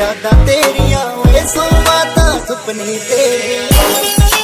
ਯਾਦਾਂ ਤੇਰੀਆਂ ਓਏ ਸੋਵਾਂ ਤਾਂ ਸੁਪਨੇ ਤੇਰੇ।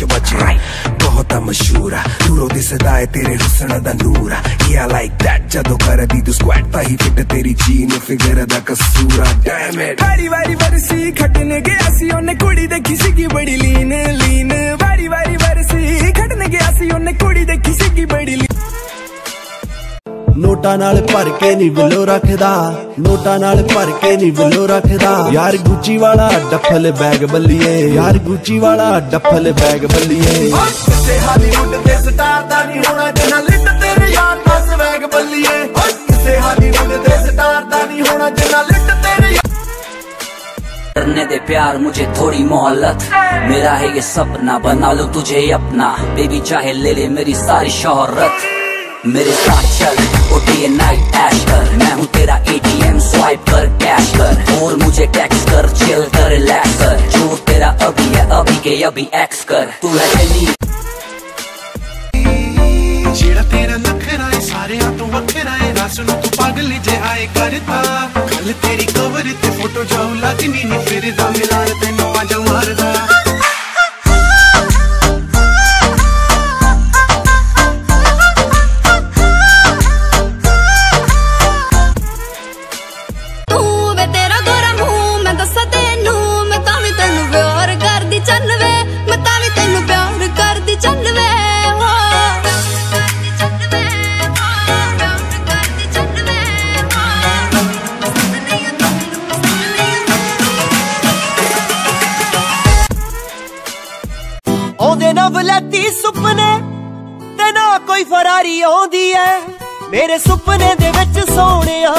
ਮੁੰਡਿਆਂ ਤੋਂ ਬਚ ਬਚ ਬਹੁਤ ਮਸ਼ਹੂਰ ਆ ਦੂਰੋਂ ਦਿਸਦਾ ਏ ਤੇਰੇ ਹੁਸਨ ਦਾ ਨੂਰ ਆ ਯਾ ਲਾਈਕ ਦੈਟ ਜਦੋਂ ਕਰਦੀ ਤੂੰ ਸਕੁਐਟ ਤਾਂ ਹੀ ਫਿੱਟ ਤੇਰੀ ਜੀਨ ਫਿਗਰ ਦਾ ਕਸੂਰ ਆ ਡੈਮ ਇਟ ਵਾਰੀ ਵਾਰੀ ਵਰਸੀ ਖੱਟਣ ਗਿਆ ਸੀ ਉਹਨੇ ਕੁੜੀ ਦੇਖੀ ਸੀਗੀ ਬੜੀ ਲੀਨ ਲੀਨ ਵਾਰੀ ਵਾਰੀ ਵਰਸੀ ਖੱਟਣ ਗਿਆ ਸੀ ਉਹਨੇ ਕੁੜੀ ਦੇਖੀ ਸੀਗੀ ਬੜੀ ਲੀਨ ਨੋਟਾਂ ਨਾਲ ਭਰ ਕੇ ਨਹੀਂ ਬਿੱਲੋ ਰੱਖਦਾ ਨੋਟਾਂ ਨਾਲ ਭਰ ਕੇ ਨਹੀਂ ਬਿੱਲੋ ਰੱਖਦਾ ਯਾਰ ਗੁੱਚੀ ਵਾਲਾ ਡੱਫਲ ਬੈਗ ਬੱਲੀਏ ਯਾਰ ਗੁੱਚੀ ਵਾਲਾ ਡੱਫਲ ਬੈਗ ਬੱਲੀਏ ਕਿਸੇ ਹਾਲੀਵੁੱਡ ਦੇ ਸਟਾਰ ਦਾ ਨਹੀਂ ਹੋਣਾ ਜਿੰਨਾ ਲਿੱਟ ਤੇਰੇ ਯਾਰ ਦਾ ਸਵੈਗ ਬੱਲੀਏ ਕਿਸੇ ਹਾਲੀਵੁੱਡ ਦੇ ਸਟਾਰ ਦਾ ਨਹੀਂ ਹੋਣਾ ਜਿੰਨਾ ਲਿੱਟ ਤੇਰੇ करने दे प्यार मुझे थोड़ी मोहलत मेरा है ये सपना बना लो तुझे अपना बेबी चाहे ले ले मेरी सारी शोहरत मेरे साथ चल उठिए नाइट ऐश कर। मैं हूँ तेरा एटीएम स्वाइप कर कैश कर। और मुझे टैक्स कर चिल कर रिलैक्स कर। जो तेरा अभी है, अभी के अभी एक्स कर। तू है दिल्ली जेड़ा तेरा नखरा है, सारे वखरा है। तू पागल जे आए करता। कल तेरी कवर ते फ़ोटो जाऊ नी फिर दा मारदा ਲੈਤੀ ਸੁਪਨੇ ਤੇ ਨਾ ਕੋਈ ਫਰਾਰੀ ਆਉਂਦੀ ਐ। ਮੇਰੇ ਸੁਪਨੇ ਦੇ ਵਿੱਚ ਸੋਹਣਿਆ